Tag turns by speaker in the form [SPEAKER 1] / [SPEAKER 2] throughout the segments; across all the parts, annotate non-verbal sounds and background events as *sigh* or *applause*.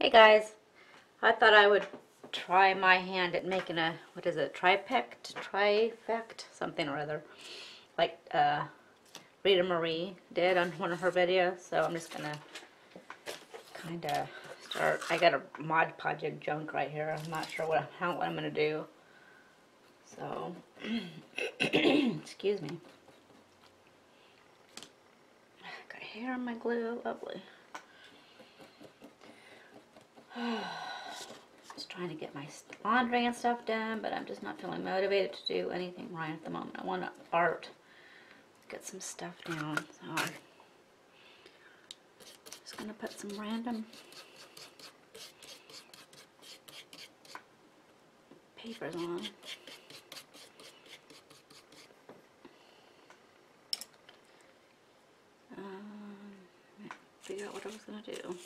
[SPEAKER 1] Hey guys, I thought I would try my hand at making a, what is it, tripect, trifect, something or other, like uh, Rita Marie did on one of her videos, so I'm just gonna kind of start, I got a Mod Podge junk right here, I'm not sure what, how, what I'm gonna do, so, *clears throat* excuse me. Got hair on my glue, lovely. *sighs* Just trying to get my laundry and stuff done, but I'm just not feeling motivated to do anything right at the moment. I want to art, get some stuff down. So I'm just gonna put some random papers on. Um, figure out what I was gonna do.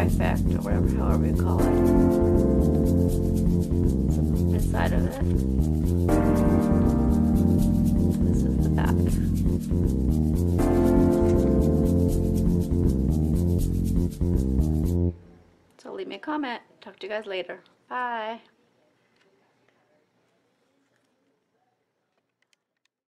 [SPEAKER 1] Or whatever, however you call it. Of it. This is the back. So leave me a comment. Talk to you guys later. Bye.